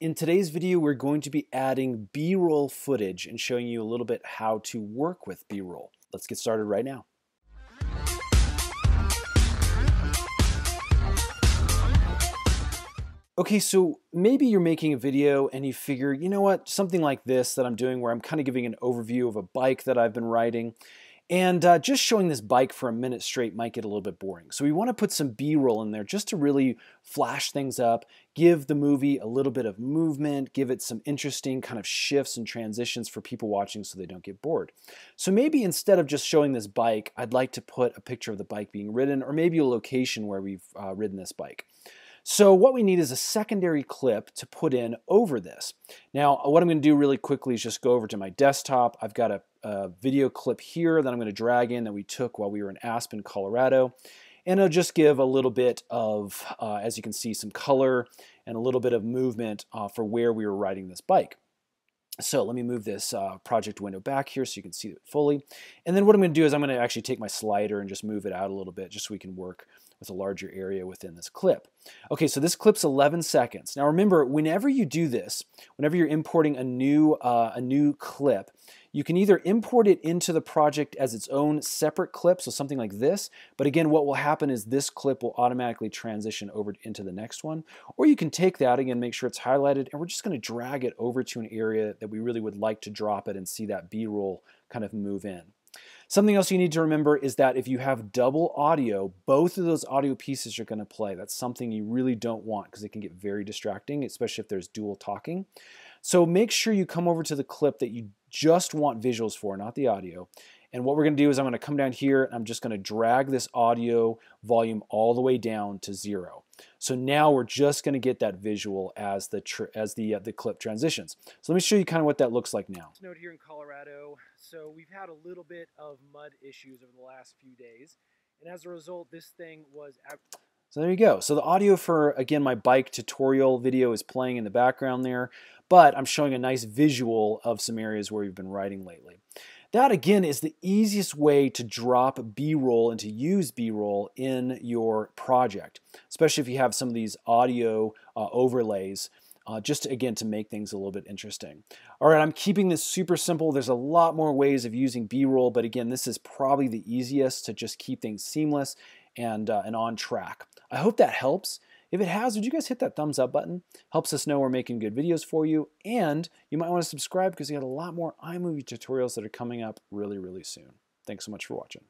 In today's video, we're going to be adding B-roll footage and showing you a little bit how to work with B-roll. Let's get started right now. Okay, so maybe you're making a video and you figure, you know what, something like this that I'm doing where I'm kind of giving an overview of a bike that I've been riding and uh, just showing this bike for a minute straight might get a little bit boring. So we want to put some B-roll in there just to really flash things up, give the movie a little bit of movement, give it some interesting kind of shifts and transitions for people watching so they don't get bored. So maybe instead of just showing this bike, I'd like to put a picture of the bike being ridden or maybe a location where we've uh, ridden this bike. So what we need is a secondary clip to put in over this. Now, what I'm going to do really quickly is just go over to my desktop. I've got a, a video clip here that I'm going to drag in that we took while we were in Aspen, Colorado. And it'll just give a little bit of, uh, as you can see, some color and a little bit of movement uh, for where we were riding this bike. So let me move this uh, project window back here so you can see it fully. And then what I'm going to do is I'm going to actually take my slider and just move it out a little bit just so we can work with a larger area within this clip. Okay, so this clip's 11 seconds. Now remember, whenever you do this, whenever you're importing a new, uh, a new clip, you can either import it into the project as its own separate clip, so something like this, but again, what will happen is this clip will automatically transition over into the next one, or you can take that, again, make sure it's highlighted, and we're just gonna drag it over to an area that we really would like to drop it and see that B-roll kind of move in. Something else you need to remember is that if you have double audio, both of those audio pieces are going to play. That's something you really don't want because it can get very distracting, especially if there's dual talking. So make sure you come over to the clip that you just want visuals for, not the audio. And what we're going to do is I'm going to come down here and I'm just going to drag this audio volume all the way down to zero. So now we're just going to get that visual as the as the uh, the clip transitions. So let me show you kind of what that looks like now. Note here in Colorado, so we've had a little bit of mud issues over the last few days, and as a result, this thing was. So there you go. So the audio for, again, my bike tutorial video is playing in the background there, but I'm showing a nice visual of some areas where we've been riding lately. That again is the easiest way to drop B-roll and to use B-roll in your project, especially if you have some of these audio uh, overlays. Uh, just to, again to make things a little bit interesting. All right, I'm keeping this super simple. There's a lot more ways of using B-roll, but again, this is probably the easiest to just keep things seamless and, uh, and on track. I hope that helps. If it has, would you guys hit that thumbs up button? Helps us know we're making good videos for you. And you might want to subscribe because we got a lot more iMovie tutorials that are coming up really, really soon. Thanks so much for watching.